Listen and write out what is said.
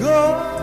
go.